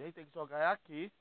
gente tem que jogar aqui.